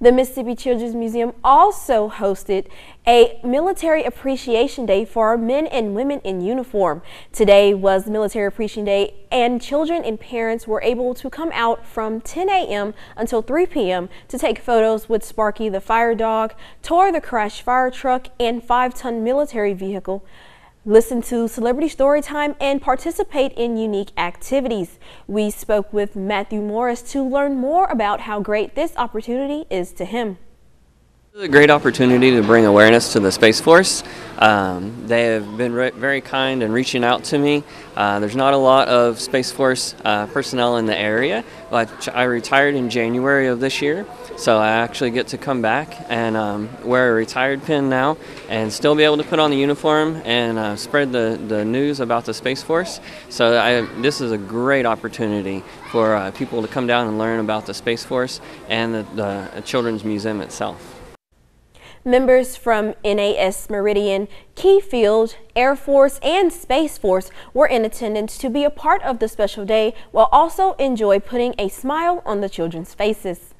The Mississippi Children's Museum also hosted a Military Appreciation Day for men and women in uniform. Today was Military Appreciation Day and children and parents were able to come out from 10 a.m. until 3 p.m. to take photos with Sparky the fire dog, tour the crash fire truck and five-ton military vehicle listen to celebrity story time, and participate in unique activities. We spoke with Matthew Morris to learn more about how great this opportunity is to him. It's a great opportunity to bring awareness to the Space Force. Um, they have been very kind in reaching out to me. Uh, there's not a lot of Space Force uh, personnel in the area. But I retired in January of this year, so I actually get to come back and um, wear a retired pin now and still be able to put on the uniform and uh, spread the, the news about the Space Force. So I, this is a great opportunity for uh, people to come down and learn about the Space Force and the, the Children's Museum itself. Members from NAS Meridian, Key Field, Air Force, and Space Force were in attendance to be a part of the special day while also enjoy putting a smile on the children's faces.